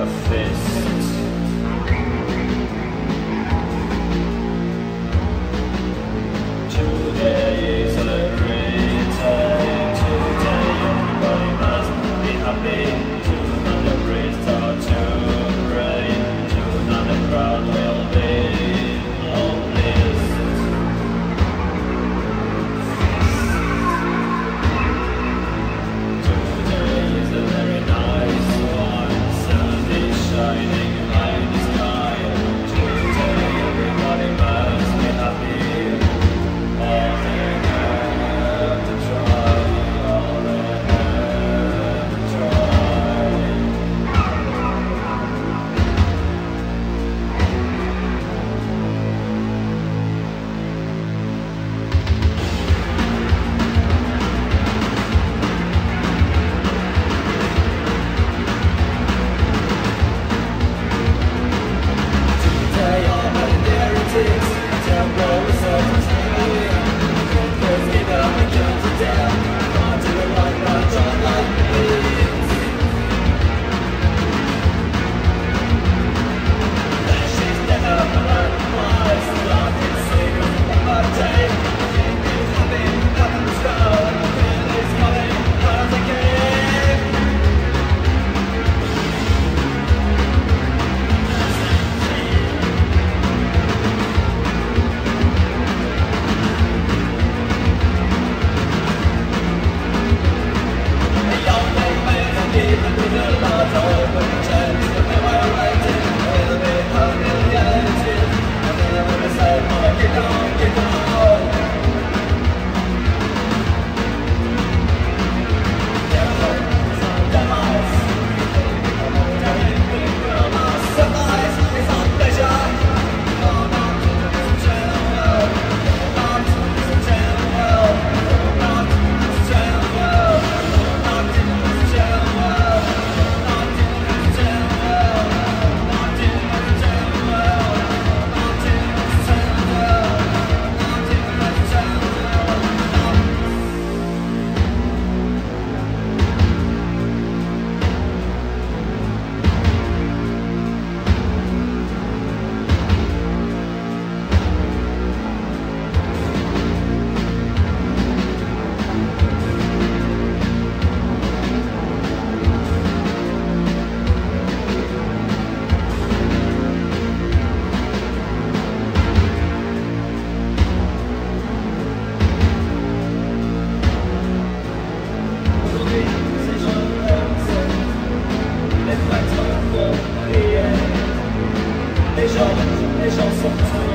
A face. get down, get down. Thank you.